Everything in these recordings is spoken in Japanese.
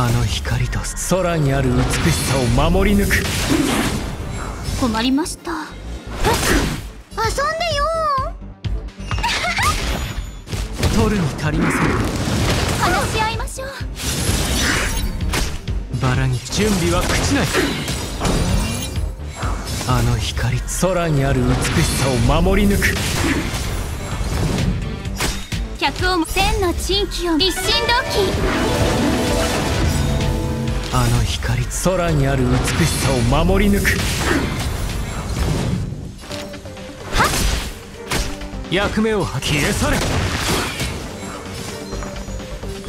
あの光と空にある美しさを守り抜く。困りました。遊んでよ。取るに足りません。話し合いましょう。バラに。準備は朽ちない。あの光空にある美しさを守り抜く。客を千の珍奇を。一心同期あの光空にある美しさを守り抜く。役目を消え去れ頑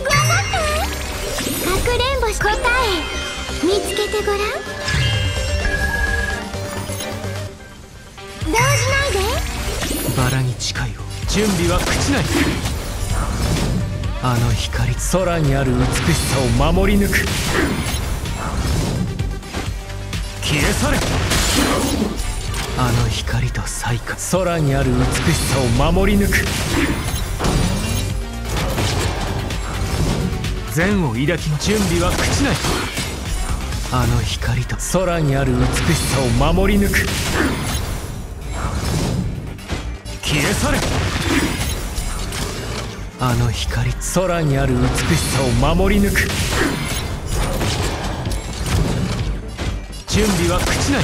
張ってかくれんぼし答え見つけてごらん。動じないで。バラに近いよ準備は朽ちないあの光空にある美しさを守り抜く。消え去れ。あの光と彩花空にある美しさを守り抜く。善を抱きの準備は朽ちない。あの光と空にある美しさを守り抜く。消え去れあの光空にある美しさを守り抜く。準備は朽ちない。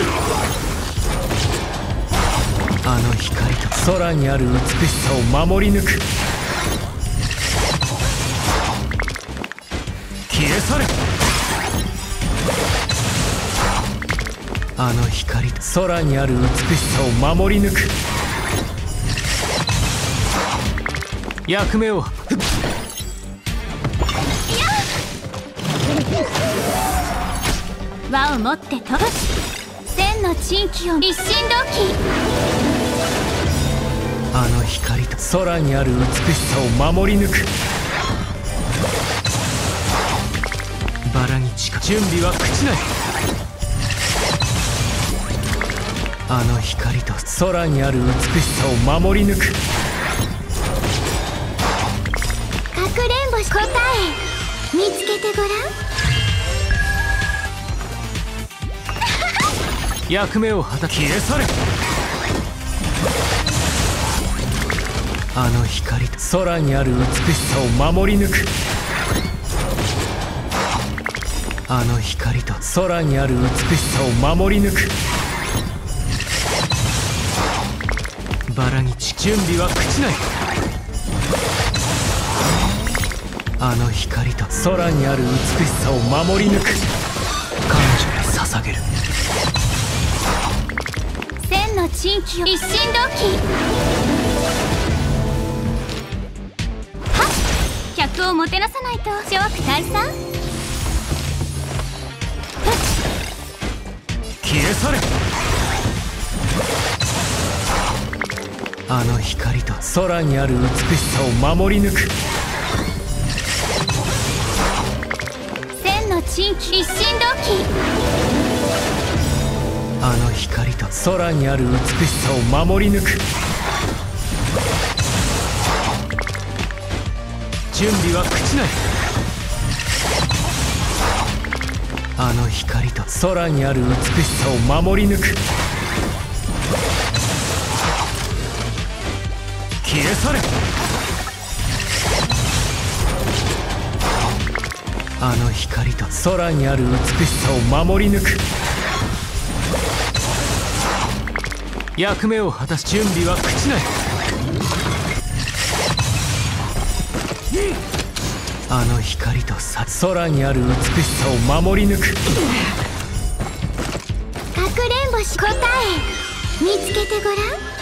あの光と空にある美しさを守り抜く。消え去れ。あの光と空にある美しさを守り抜く。役目を。輪を持って飛ぶ。千の珍奇を一心同期。あの光と。空にある美しさを守り抜く。バラに近準備は朽ちない。あの光と。空にある美しさを守り抜くし答え見つけてごらん。役目を果た消え去れ。あの光と。空にある美しさを守り抜く。あの光と。空にある美しさを守り抜く。バラにち準備は朽ちないあの光と。空にある美しさを守り抜く。彼女に捧げる。千の珍奇を。一心同期。はっ。客をもてなさないと。諸悪退散。消え去れ。あの光と。空にある美しさを守り抜く一心同期。あの光と。空にある美しさを守り抜く。準備は朽ちない。あの光と。空にある美しさを守り抜く。消え去れあの光と。空にある美しさを守り抜く。役目を果たす準備は朽ちない。あの光とさ空にある美しさを守り抜く。かくれんぼし答え。見つけてごらん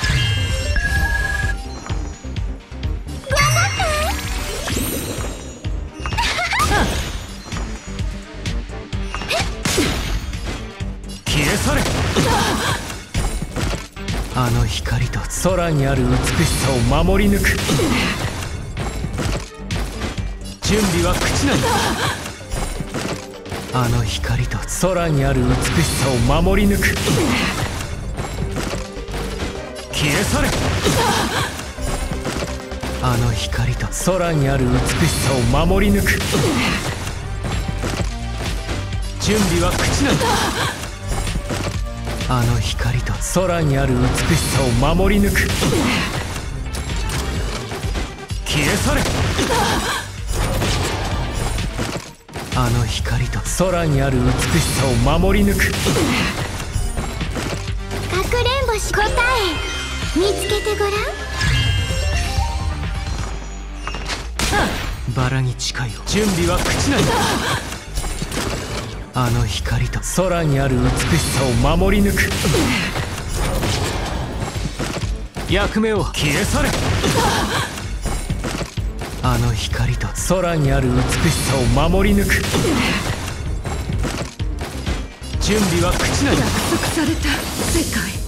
光と空にある美しさを守り抜く。準備は朽ちない。あの光と空にある美しさを守り抜く。消え去れ。あの光と空にある美しさを守り抜く。準備は口なんだあの光と。空にある美しさを守り抜く。消え去れ。あの光と。空にある美しさを守り抜く。かくれんぼし答え。見つけてごらん。バラに近いよ準備は口あの光と。空にある美しさを守り抜く。役目を。消え去れ。あの光と。空にある美しさを守り抜く。準備は口なんだ約束された世界